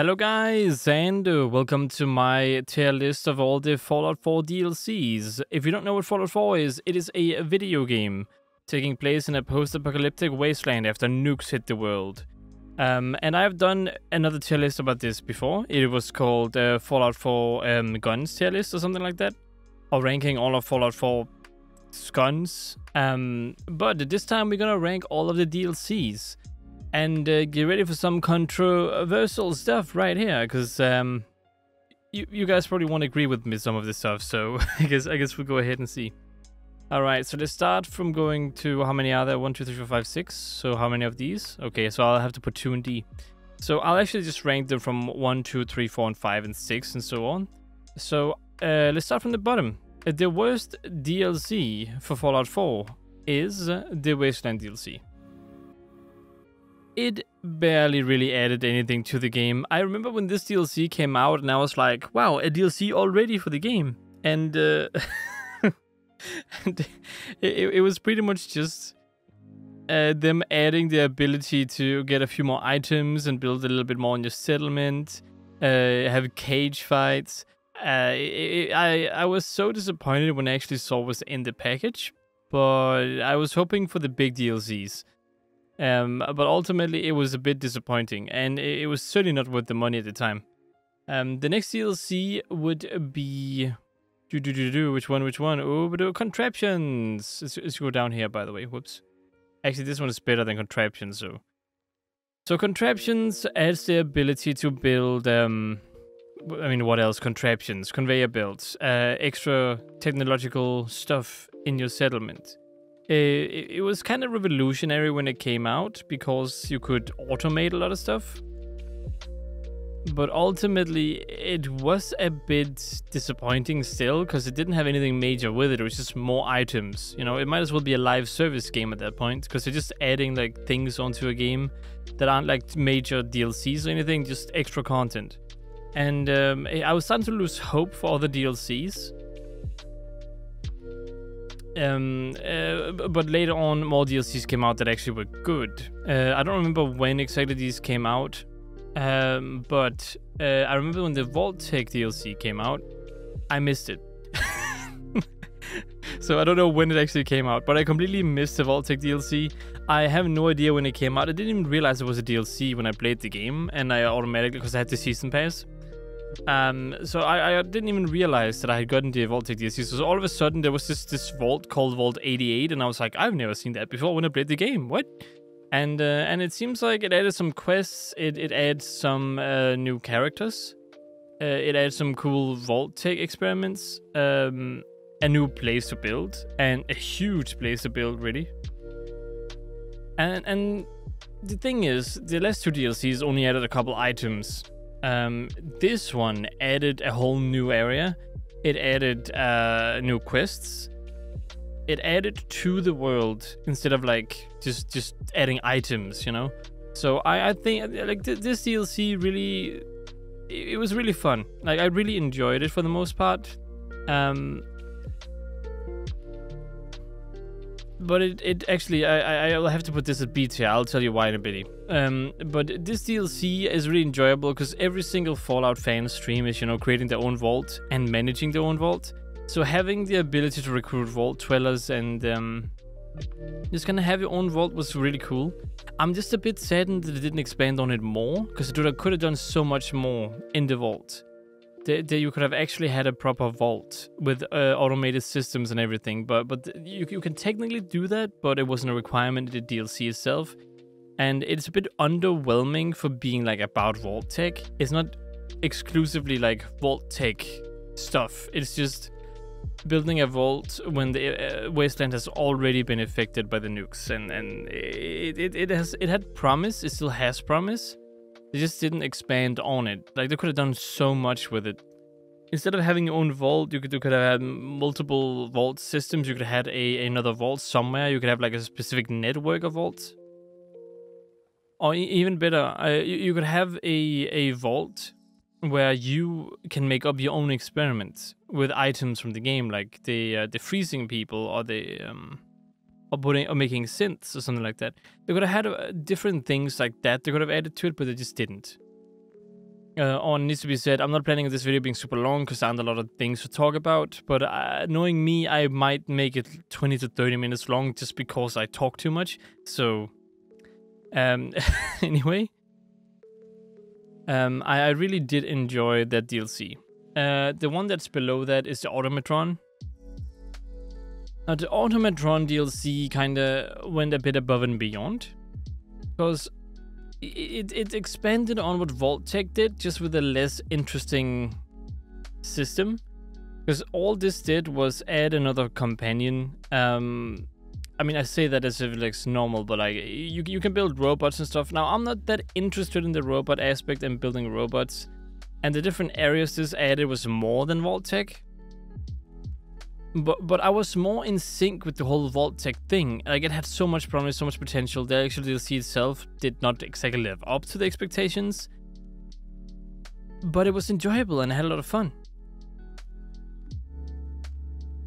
Hello guys and uh, welcome to my tier list of all the Fallout 4 DLCs. If you don't know what Fallout 4 is, it is a video game taking place in a post-apocalyptic wasteland after nukes hit the world. Um, and I've done another tier list about this before. It was called uh, Fallout 4 um, Guns tier list or something like that. Or ranking all of Fallout 4 guns. Um, but this time we're gonna rank all of the DLCs and uh, get ready for some controversial stuff right here because um, you, you guys probably won't agree with me some of this stuff so i guess i guess we'll go ahead and see. All right so let's start from going to how many are there? One two three four five six. So how many of these? Okay so i'll have to put two in d. So i'll actually just rank them from one two three four and five and six and so on. So uh, let's start from the bottom. The worst dlc for fallout 4 is the wasteland dlc it barely really added anything to the game. I remember when this DLC came out and I was like, wow, a DLC already for the game. And, uh, and it, it was pretty much just uh, them adding the ability to get a few more items and build a little bit more on your settlement, uh, have cage fights. Uh, it, I I was so disappointed when I actually saw what was in the package, but I was hoping for the big DLCs. Um, but ultimately, it was a bit disappointing, and it, was certainly not worth the money at the time. Um, the next DLC would be. Do, do, do, do, which one, which one? Oh, but contraptions! Let's, let's go down here, by the way. Whoops. Actually, this one is better than contraptions, so. So, contraptions adds the ability to build. Um, I mean, what else? Contraptions, conveyor belts, uh, extra technological stuff in your settlement. Uh, it, it was kind of revolutionary when it came out because you could automate a lot of stuff. But ultimately, it was a bit disappointing still because it didn't have anything major with it. It was just more items. You know, it might as well be a live service game at that point because they're just adding like things onto a game that aren't like major DLCs or anything, just extra content. And um, I was starting to lose hope for other DLCs um, uh, but later on, more DLCs came out that actually were good. Uh, I don't remember when exactly these came out, um, but uh, I remember when the Vault-Tec DLC came out, I missed it. so I don't know when it actually came out, but I completely missed the Vault-Tec DLC. I have no idea when it came out. I didn't even realize it was a DLC when I played the game, and I automatically, because I had the season pass, um, so I, I didn't even realize that I had gotten the Vault-Tec DLC. So all of a sudden there was this this vault called Vault 88, and I was like, I've never seen that before when I played the game. What? And uh, and it seems like it added some quests. It it adds some uh, new characters. Uh, it adds some cool Vault-Tec experiments. Um, a new place to build, and a huge place to build, really. And and the thing is, the last two DLCs only added a couple items um, this one added a whole new area. It added uh, new quests. It added to the world instead of like just just adding items, you know. So I, I think like th- this DLC really, it, it was really fun. Like I really enjoyed it for the most part. Um, but it, it actually I, I will have to put this at B tier. I'll tell you why in a bit. Um, but this DLC is really enjoyable because every single Fallout fan stream is you know creating their own vault and managing their own vault. So having the ability to recruit vault dwellers and um, just kind of have your own vault was really cool. I'm just a bit saddened that it didn't expand on it more because it could have done so much more in the vault that, you could have actually had a proper vault with uh, automated systems and everything. But but you, you can technically do that, but it wasn't a requirement in the DLC itself. And it's a bit underwhelming for being like about Vault-Tec. It's not exclusively like Vault-Tec stuff. It's just building a vault when the uh, wasteland has already been affected by the nukes and and it, it, it has it had promise it still has promise they just didn't expand on it. Like they could have done so much with it. Instead of having your own vault, you could, you could have had multiple vault systems. You could have had a another vault somewhere. You could have like a specific network of vaults. Or even better, uh, you, could have a a vault where you can make up your own experiments with items from the game, like the uh, the freezing people or the um, or putting or making synths or something like that. They could have had uh, different things like that. They could have added to it, but they just didn't. uh, on needs to be said, I'm not planning on this video being super long because I aren't a lot of things to talk about. But uh, knowing me, I might make it 20 to 30 minutes long just because I talk too much. So, um, anyway, um, I, I really did enjoy that DLC. Uh, the one that's below that is the Automatron. Now, the Automatron DLC kind of went a bit above and beyond because it, it expanded on what Vault-Tec did, just with a less interesting system. Because all this did was add another companion. Um, I mean, I say that as if it's normal, but like you you can build robots and stuff. Now, I'm not that interested in the robot aspect and building robots, and the different areas this added was more than Vault-Tec but but I was more in sync with the whole Vault-Tec thing. Like it had so much promise, so much potential. The actual DLC itself did not exactly live up to the expectations, but it was enjoyable and I had a lot of fun.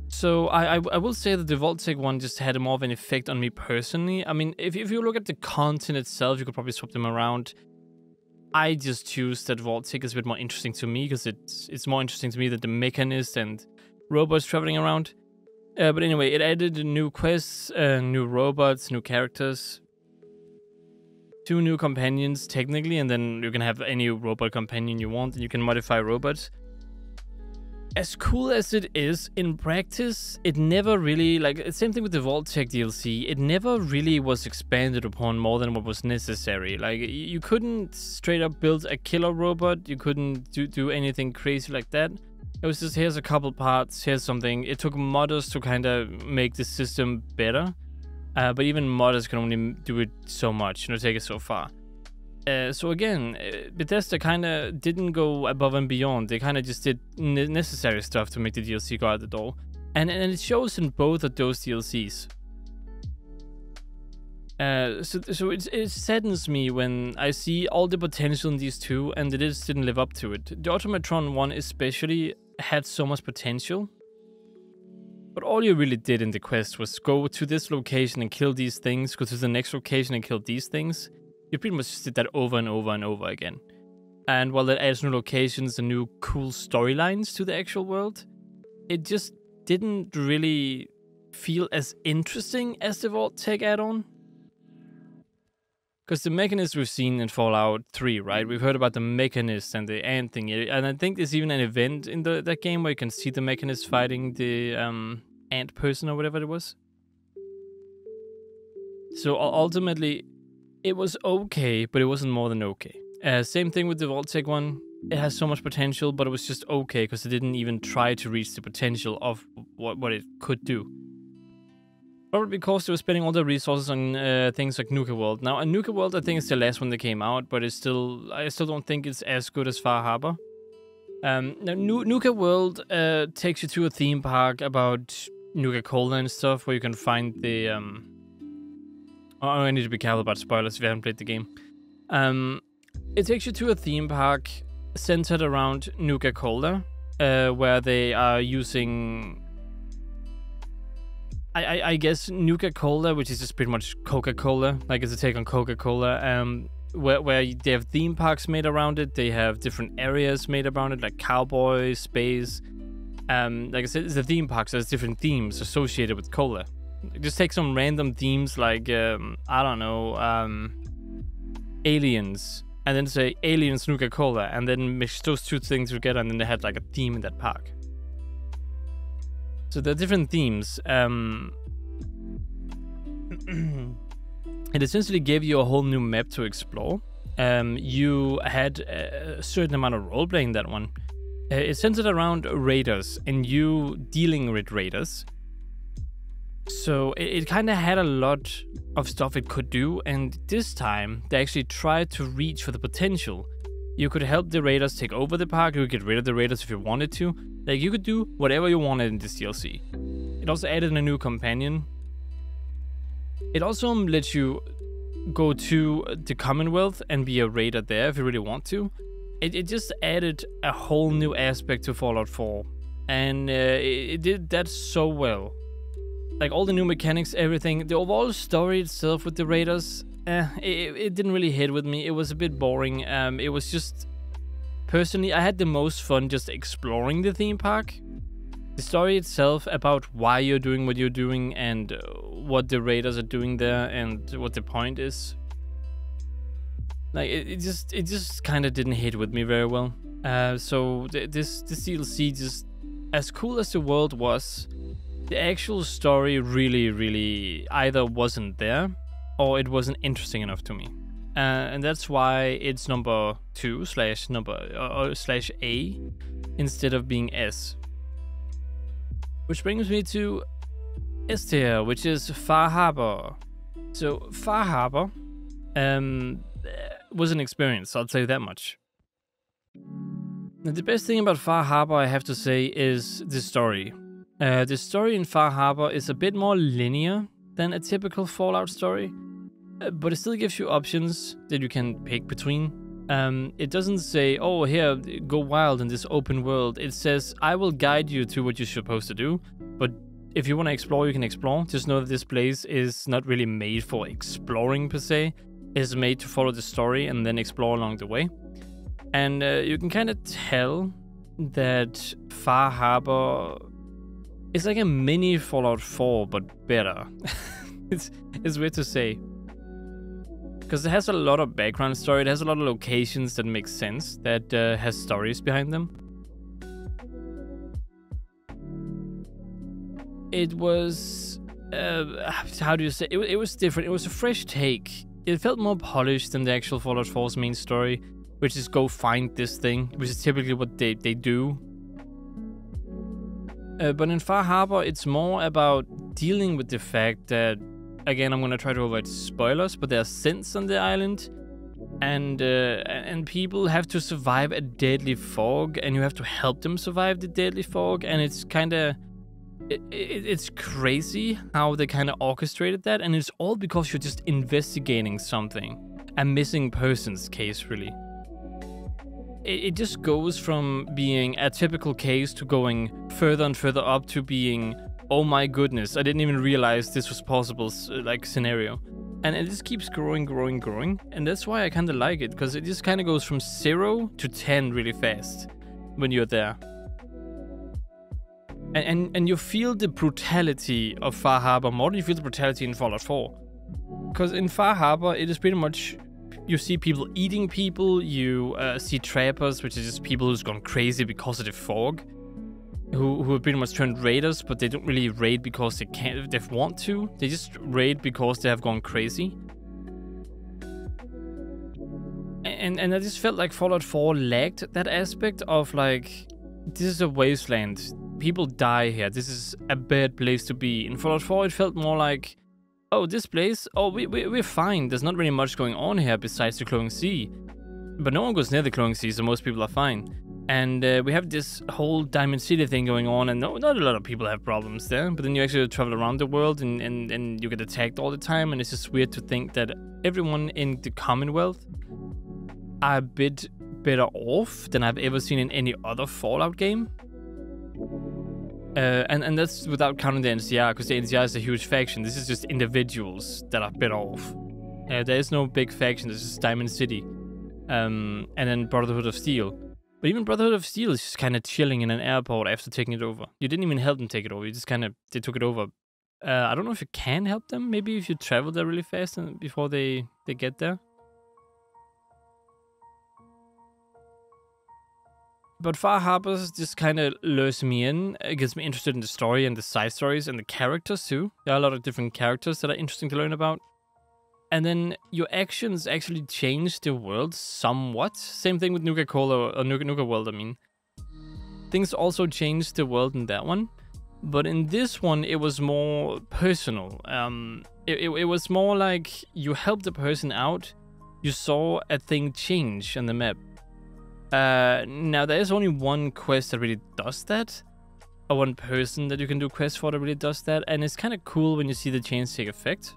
So I, I, I will say that the Vault-Tec one just had more of an effect on me personally. I mean, if if you look at the content itself, you could probably swap them around. I just choose that Vault-Tec is a bit more interesting to me because it's it's more interesting to me than the Mechanist and robots traveling around. Uh, but anyway, it added new quests, uh, new robots, new characters, two new companions technically, and then you can have any robot companion you want, and you can modify robots. As cool as it is in practice, it never really like same thing with the Vault-Tec DLC. It never really was expanded upon more than what was necessary. Like you couldn't straight up build a killer robot. You couldn't do do anything crazy like that. It was just here's a couple parts, here's something. It took modders to kind of make the system better, uh, but even modders can only do it so much, you know, take it so far. Uh, so again, uh, Bethesda kind of didn't go above and beyond. They kind of just did necessary stuff to make the DLC go out the door, and and it shows in both of those DLCs. Uh, so so it, it saddens me when I see all the potential in these two, and it just didn't live up to it. The Automatron one, especially, had so much potential. But all you really did in the quest was go to this location and kill these things, go to the next location and kill these things. You pretty much just did that over and over and over again. And while it adds new locations and new cool storylines to the actual world, it just didn't really feel as interesting as the Vault-Tec add-on. Because the mechanist we've seen in Fallout 3, right? We've heard about the mechanist and the ant thing. And I think there's even an event in the, that game where you can see the mechanist fighting the um, ant person or whatever it was. So ultimately, it was okay, but it wasn't more than okay. Uh, same thing with the Vault-Tec one. It has so much potential, but it was just okay because it didn't even try to reach the potential of what, what it could do. Probably because they were spending all their resources on uh, things like Nuka World. Now, a Nuka World, I think, is the last one that came out, but it's still, I still don't think it's as good as Far Harbor. Um, now, Nuka World uh, takes you to a theme park about Nuka Cola and stuff, where you can find the. Um... Oh, I need to be careful about spoilers if you haven't played the game. Um, it takes you to a theme park centered around Nuka Cola, uh, where they are using I, I, I guess Nuka Cola, which is just pretty much Coca Cola, like it's a take on Coca Cola. Um, where where they have theme parks made around it. They have different areas made around it, like cowboy, space. Um, like I said, it's a theme park, so there's different themes associated with cola. Just take some random themes like um, I don't know, um, aliens, and then say aliens Nuka Cola, and then mix those two things together, and then they had like a theme in that park. So there are different themes. Um, it essentially gave you a whole new map to explore. Um, you had a certain amount of role playing that one. Uh, centered around raiders and you dealing with raiders. So it, it kind of had a lot of stuff it could do, and this time they actually tried to reach for the potential. You could help the raiders take over the park, you could get rid of the raiders if you wanted to, like, you could do whatever you wanted in this DLC. It also added a new companion. It also lets you go to the Commonwealth and be a raider there if you really want to. It, it just added a whole new aspect to Fallout 4. And uh, it, it did that so well. Like, all the new mechanics, everything. The overall story itself with the raiders, eh, it, it didn't really hit with me. It was a bit boring. Um, it was just Personally, I had the most fun just exploring the theme park. The story itself about why you're doing what you're doing and uh, what the raiders are doing there and what the point is. Like it, it just it just kind of didn't hit with me very well. Uh, so th- this this DLC just as cool as the world was, the actual story really really either wasn't there or it wasn't interesting enough to me. Uh, and that's why it's number two slash number uh, slash A instead of being S. Which brings me to S tier, which is Far Harbor. So Far Harbor um, was an experience. I'll you that much. The best thing about Far Harbor, I have to say, is the story. Uh, the story in Far Harbor is a bit more linear than a typical Fallout story, uh, but it still gives you options that you can pick between. Um, it doesn't say, oh, here, go wild in this open world. It says, I will guide you to what you're supposed to do, but if you want to explore, you can explore. Just know that this place is not really made for exploring per se. It's made to follow the story and then explore along the way. And uh, you can kind of tell that Far Harbor is like a mini Fallout 4, but better. it's, it's weird to say. Because it has a lot of background story, it has a lot of locations that make sense, that uh, has stories behind them. It was. Uh, how do you say? It, it was different. It was a fresh take. It felt more polished than the actual Fallout 4's main story which is go find this thing, which is typically what they, they do. Uh, but in Far Harbor, it's more about dealing with the fact that, again, I'm gonna try to avoid spoilers, but there are synths on the island, and uh, and people have to survive a deadly fog, and you have to help them survive the deadly fog, and it's kind of it, it, it's crazy how they kind of orchestrated that, and it's all because you're just investigating something, a missing persons case, really it, just goes from being a typical case to going further and further up to being, oh my goodness, I didn't even realize this was possible, like scenario. And it just keeps growing, growing, growing. And that's why I kind of like it, because it just kind of goes from zero to 10 really fast when you're there. And, and, and you feel the brutality of Far Harbor more than you feel the brutality in Fallout 4. Because in Far Harbor, it is pretty much you see people eating people. You uh, see trappers, which is just people who's gone crazy because of the fog, who who have pretty much turned raiders, but they don't really raid because they can't. They want to. They just raid because they have gone crazy. And and I just felt like Fallout 4 lacked that aspect of like, this is a wasteland. People die here. This is a bad place to be. In Fallout 4, it felt more like oh, this place, oh, we, we, we're fine. There's not really much going on here besides the Glowing Sea. But no one goes near the Glowing Sea, so most people are fine. And uh, we have this whole Diamond City thing going on, and no, not a lot of people have problems there. But then you actually travel around the world, and, and, and you get attacked all the time, and it's just weird to think that everyone in the Commonwealth are a bit better off than I've ever seen in any other Fallout game. Uh, and, and that's without counting the NCR, because the NCR is a huge faction. This is just individuals that are bit off. Uh, there is no big faction, this is Diamond City. Um, and then Brotherhood of Steel. But even Brotherhood of Steel is just kind of chilling in an airport after taking it over. You didn't even help them take it over, you just kind of, they took it over. Uh, I don't know if you can help them, maybe if you travel there really fast and before they, they get there. But Far Harbors just kind of lures me in. It gets me interested in the story and the side stories and the characters too. There are a lot of different characters that are interesting to learn about. And then your actions actually change the world somewhat. Same thing with Nuka Cola or Nuka, Nuka World, I mean. Things also change the world in that one. But in this one, it was more personal. Um, it, it, it was more like you helped a person out, you saw a thing change on the map uh, now, there is only one quest that really does that. Or one person that you can do quests for that really does that. And it's kind of cool when you see the change take effect.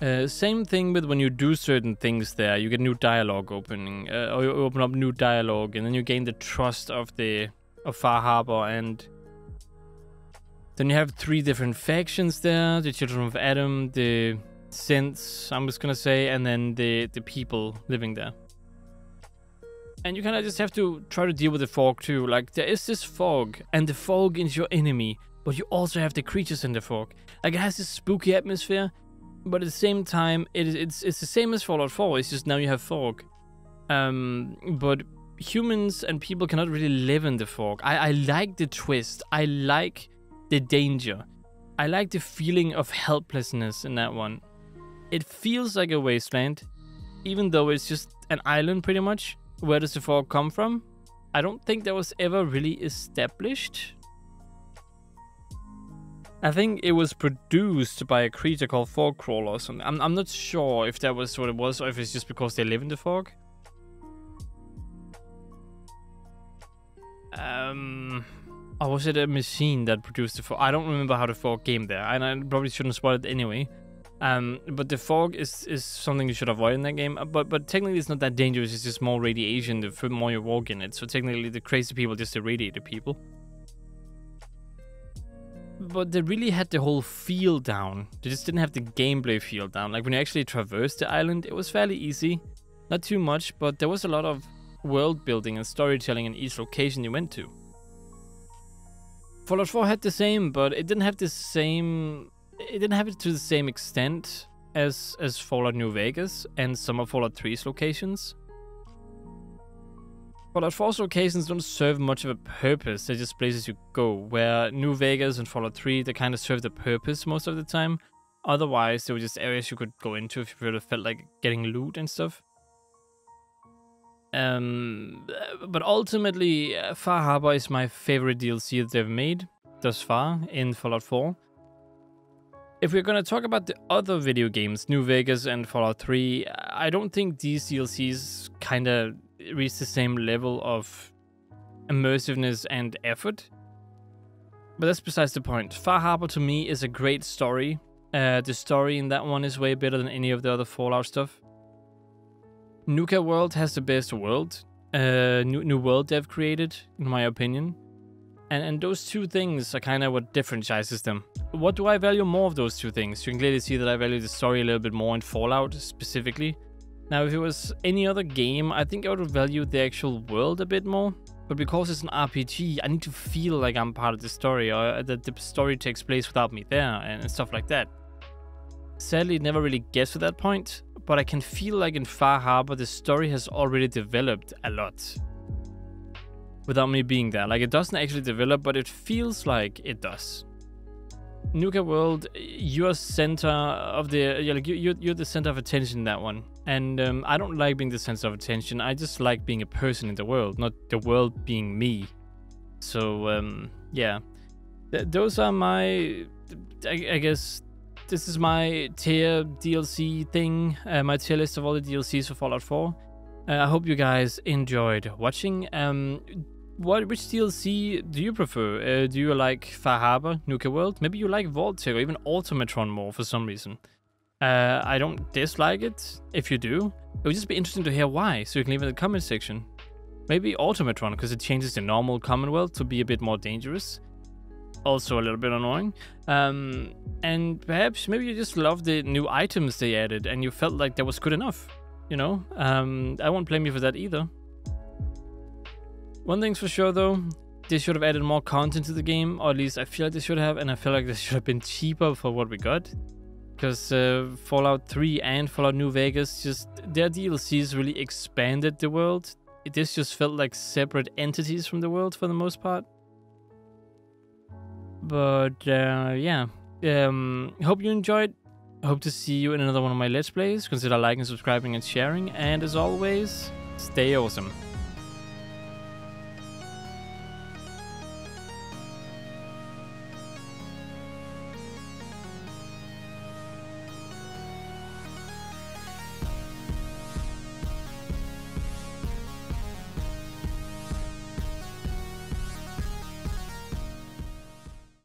Uh, same thing with when you do certain things there. You get new dialogue opening. Uh, or you open up new dialogue. And then you gain the trust of the of Far Harbor. And then you have three different factions there. The Children of Adam, the Synths, I'm just gonna say. And then the, the people living there. And you kind of just have to try to deal with the fog too. Like there is this fog, and the fog is your enemy, but you also have the creatures in the fog. Like it has this spooky atmosphere, but at the same time, it is it's it's the same as Fallout 4. It's just now you have fog. Um, but humans and people cannot really live in the fog. I I like the twist. I like the danger. I like the feeling of helplessness in that one. It feels like a wasteland, even though it's just an island pretty much. Where does the fog come from? I don't think that was ever really established. I think it was produced by a creature called Fog Crawler or something. I'm, I'm not sure if that was what it was or if it's just because they live in the fog. Um, or was it a machine that produced the fog? I don't remember how the fog came there, and I probably shouldn't spoil it anyway. Um, but the fog is is something you should avoid in that game. But but technically, it's not that dangerous. It's just more radiation the more you walk in it. So technically, the crazy people just irradiate the people but they really had the whole feel down. They just didn't have the gameplay feel down. Like when you actually traversed the island, it was fairly easy. Not too much, but there was a lot of world building and storytelling in each location you went to. Fallout 4 had the same, but it didn't have the same. It didn't have it to the same extent as as Fallout New Vegas and some of Fallout 3's locations. Fallout 4's locations don't serve much of a purpose, they're just places you go, where New Vegas and Fallout 3, they kind of serve the purpose most of the time. Otherwise, they were just areas you could go into if you really felt like getting loot and stuff. Um, but ultimately, uh, Far Harbor is my favorite DLC that they've made thus far in Fallout 4. If we're gonna talk about the other video games, New Vegas and Fallout 3, I don't think these DLCs kind of reach the same level of immersiveness and effort. But that's besides the point. Far Harbor to me is a great story. Uh, the story in that one is way better than any of the other Fallout stuff. Nuka World has the best world. Uh, new, new world they've created, in my opinion. And, and those two things are kind of what differentiates them. What do I value more of those two things? You can clearly see that I value the story a little bit more in Fallout specifically. Now, if it was any other game, I think I would value the actual world a bit more. But because it's an RPG, I need to feel like I'm part of the story or uh, that the story takes place without me there and stuff like that. Sadly, it never really gets to that point, but I can feel like in Far Harbor the story has already developed a lot. Without me being there. Like, it doesn't actually develop, but it feels like it does. Nuka World, you're center of the you're like you're, you're the center of attention in that one, and um, I don't like being the center of attention. I just like being a person in the world, not the world being me. So um, yeah, Th- those are my. I, I, guess this is my tier DLC thing, uh, my tier list of all the DLCs for Fallout 4. Uh, I hope you guys enjoyed watching. Um, what which DLC do you prefer? Uh, do you like Far Harbor, Nuka World? Maybe you like Vault-Tec or even Automatron more for some reason. Uh, I don't dislike it. If you do, it would just be interesting to hear why. So you can leave it in the comment section. Maybe Automatron because it changes the normal Commonwealth to be a bit more dangerous. Also a little bit annoying. Um, and perhaps maybe you just love the new items they added and you felt like that was good enough. You know, um, I won't blame you for that either. One thing's for sure though, they should have added more content to the game, or at least I feel like they should have, and I feel like this should have been cheaper for what we got. Because uh, Fallout 3 and Fallout New Vegas, just their DLCs really expanded the world. This just felt like separate entities from the world for the most part. But uh, yeah, um, hope you enjoyed. Hope to see you in another one of my Let's Plays. Consider liking, subscribing, and sharing. And as always, stay awesome.